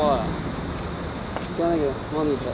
多了，跟那个猫咪走。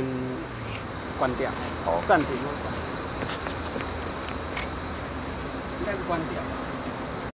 先关掉，好，暂停。应该是关掉。